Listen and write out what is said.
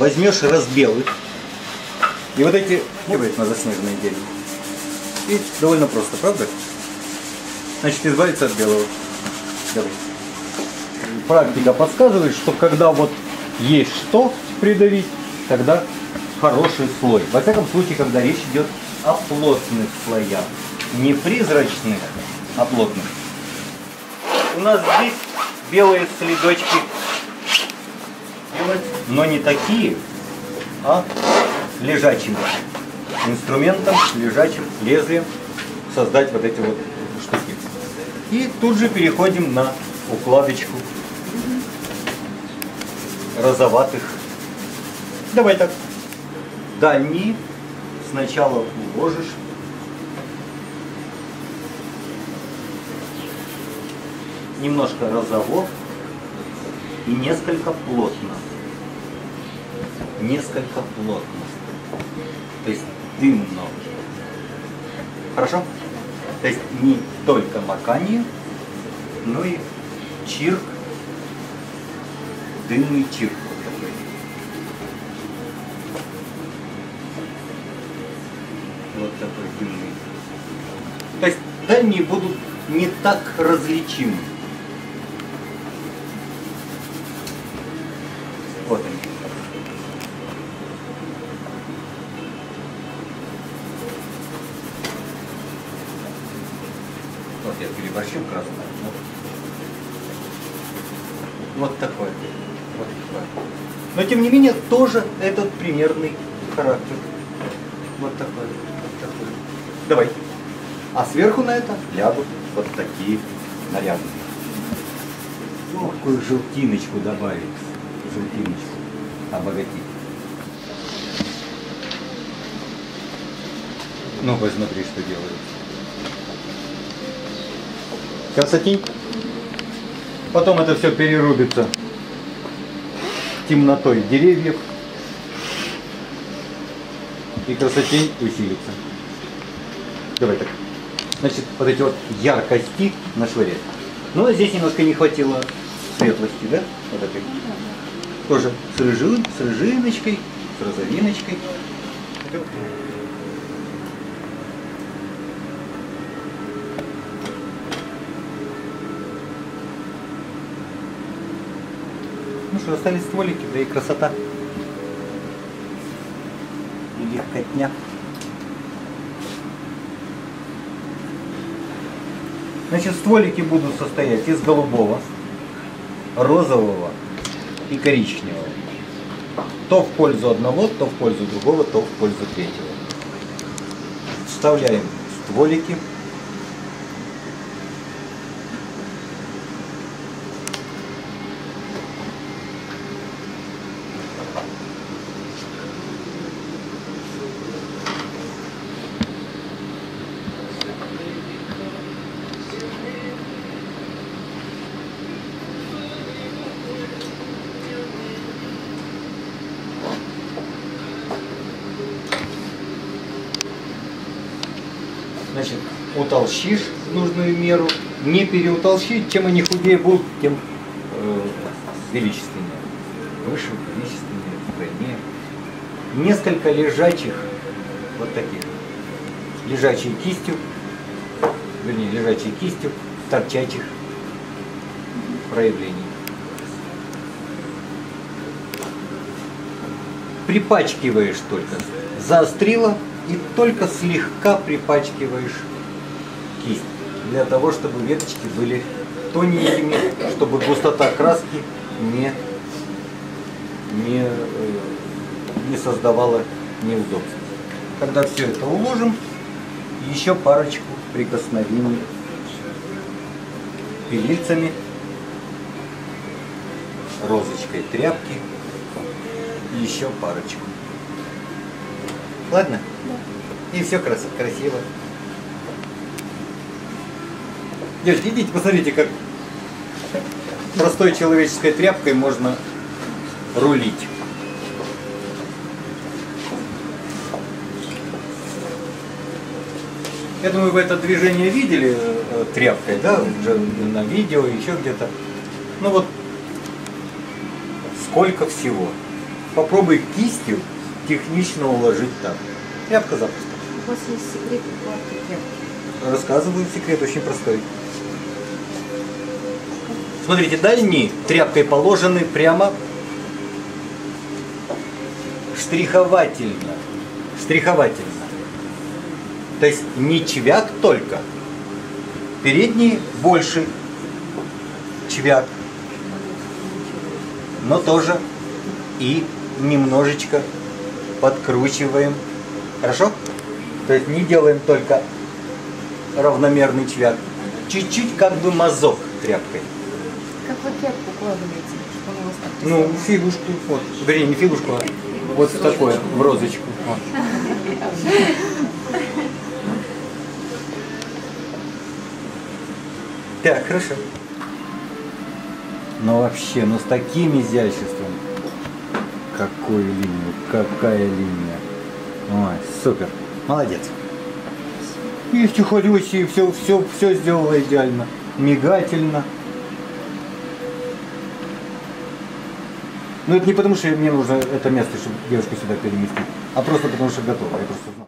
возьмешь разбелы. И вот эти делает на заснеженной дерево. И довольно просто, правда? Значит, избавиться от белого. Давай. Практика подсказывает, что когда вот есть что придавить, тогда хороший слой. Во всяком случае, когда речь идет о плотных слоях. Не призрачных, а плотных. У нас здесь белые следочки. Но не такие, а лежачим инструментом, лежачим лезвием создать вот эти вот штуки. И тут же переходим на укладочку розоватых. Давай так. Дальние сначала уложишь. Немножко розово и несколько плотно. Несколько плотно. То есть дымно. Хорошо? То есть не только макание, но и чирк, дымный чирк. вот такой. Вот такой дымный. То есть дальние будут не так различимы. Я переборщил красный. Вот. Вот такой. Вот такой. Но тем не менее тоже этот примерный характер. Вот такой. Вот такой. Давай. А сверху на это лягут вот такие нарядные. Легкую желтиночку добавить. Желтиночку. Обогатить. Ну, посмотри, что делают. Красотень. Потом это все перерубится темнотой деревьев. И красотень усилится. Давай так. Значит, вот эти вот яркости нашвырять. Ну, а здесь немножко не хватило светлости, да? Вот этой. Тоже с, рыжи, с рыжиночкой, с розовиночкой. Что, остались стволики, да и красота. И легкотня. Значит, стволики будут состоять из голубого, розового и коричневого. То в пользу одного, то в пользу другого, то в пользу третьего. Вставляем стволики. Значит, утолщишь нужную меру, не переутолщить, чем они худее будут, тем э, величественнее. Выше, величественнее, стройнее. Несколько лежачих, вот таких, лежачей кистью, вернее, лежачей кистью, торчачих проявлений. Припачкиваешь только. Заострила и только слегка припачкиваешь кисть. Для того, чтобы веточки были тоненькими, чтобы густота краски не, не, э, не создавала неудобств. Когда все это уложим, еще парочку прикосновений пилицами, розочкой тряпки еще парочку. Ладно? И все крас красиво. Девочки, идите, посмотрите, как простой человеческой тряпкой можно рулить. Я думаю, вы это движение видели э, тряпкой, да, уже на видео, еще где-то. Ну вот, сколько всего. попробуй кистью технично уложить так. Тряпка запросто. У вас есть секрет укладки тряпки. Рассказываю секрет очень простой. Смотрите, дальние тряпкой положены прямо штриховательно. Штриховательно. То есть не чвяк только. Передние больше чвяк. Но тоже и немножечко подкручиваем. Хорошо? То есть не делаем только равномерный чвяк. Чуть-чуть как бы мазок тряпкой. Как вы тряпку укладываете, чтобы он у вас так Ну, фигушку, вот, вернее, не фигушку, а вот в такое, в розочку. Вот. Так, хорошо. Ну вообще, ну с таким изяществом. Какую линию, какая линия. Ой, супер. Молодец. И тихорюще, все, все, все сделала идеально. Мигательно. Ну это не потому, что мне нужно это место, чтобы девушку сюда переместить, а просто потому, что готово. Я просто.